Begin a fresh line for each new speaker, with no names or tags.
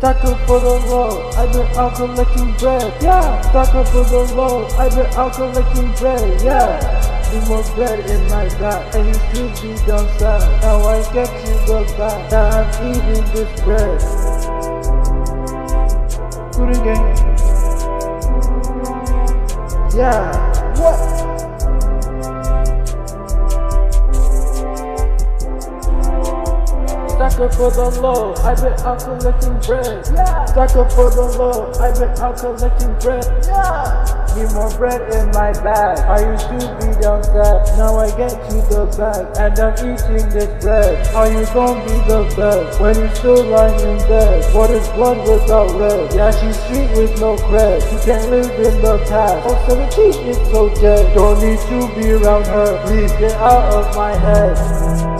I've been out collecting bread. Yeah, stock for the low. I've been out collecting bread. Yeah. Need more bread in my bag, and you should be done sad. Now I get you the back, Now I'm eating this bread. Good again. Yeah. What? Up for the low, I've been out collecting bread. Yeah. Stack up for the low, I've been out collecting bread. Yeah. Need more bread in my bag. I used to be down sad, now I get you the bag. And I'm eating this bread. How you gon' be the best when you still lying in bed? What is blood without red? Yeah, she's street with no cred. She can't live in the past. Oh, 17 is so dead. Don't need to be around her. Please get out of my head.